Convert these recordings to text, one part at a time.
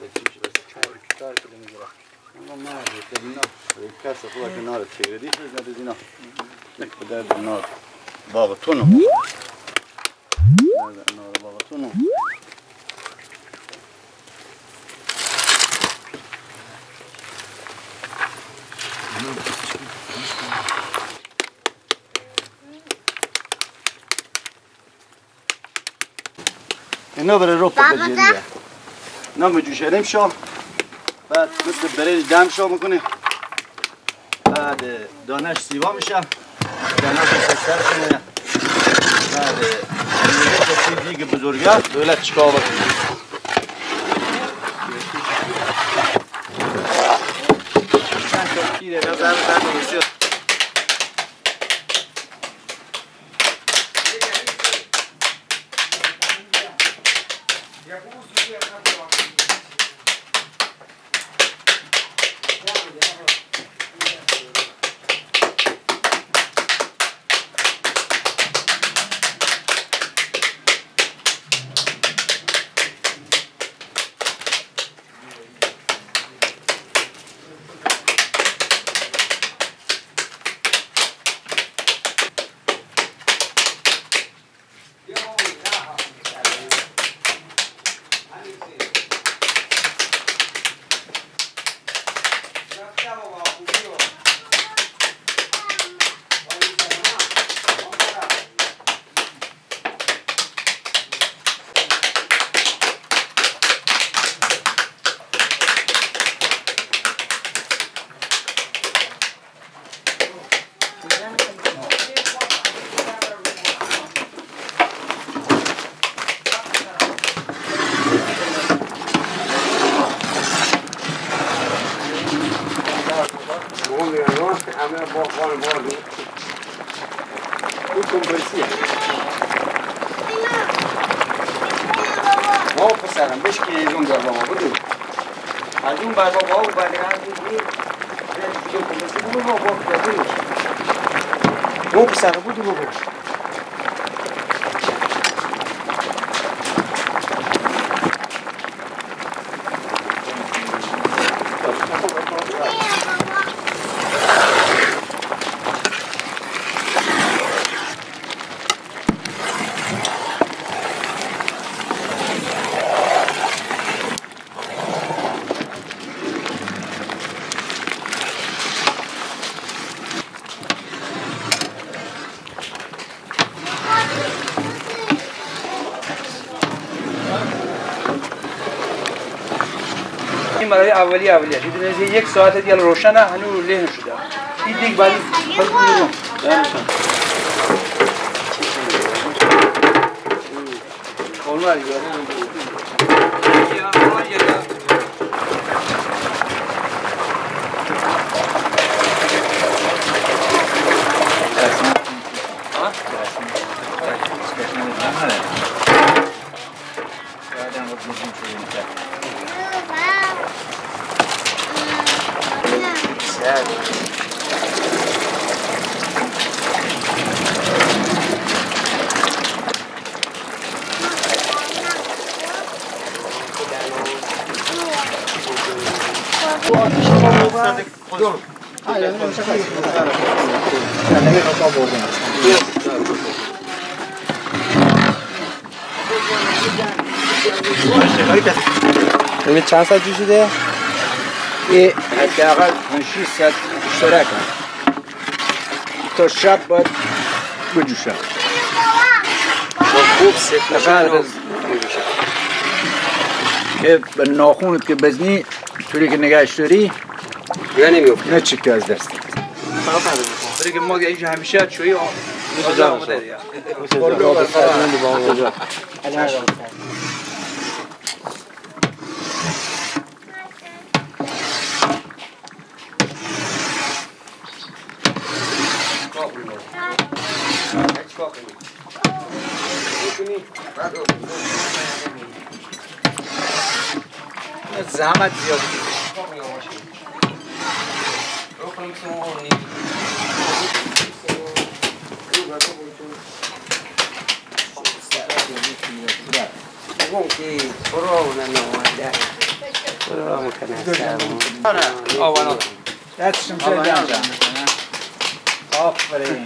Well, no, there's enough. It cuts up like another tree. This is not enough. Look for that, another baba tunnel. There's another baba tunnel. E noi per l'Europa da Geria. اینا مجوشریم شو. بعد مثل برنج دم شو می‌کنه بعد دانش سیوا میشه. دانش سستر کنه. بعد میوه دیگه بزرگه. دولت چکا بکنه چند تا کیره نظر زن بسیار ما پسرم بشکی اون در بابا بدو از اون بر بابا و بعد از این بودو بابا بدو مو پسرم بودو بابا. این برای اولی اولی است دیدین یک ساعت دیگه روشنه هنوز له شده. این دیگه بعد خود بیرون Olmaz ببین چند ساعت جوشیده؟ این حداقل 6 ساعت اشتراک تا شب باید بجوشه خوب سفر از که به ناخونت که بزنی طوری که نگهش داری یا نمیفته نه چکه از دست. برای که ما اینجا همیشه چوی آزار آمده دیگه زحمت زیاد కొంచెం That's some good down. Aferin.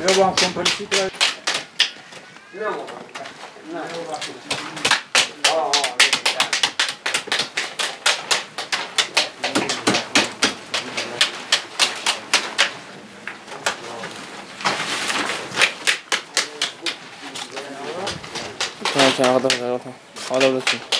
Eu vou comprar um ciclo. Eu 钱，好的，好的，好的，好的。